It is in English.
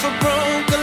For broken.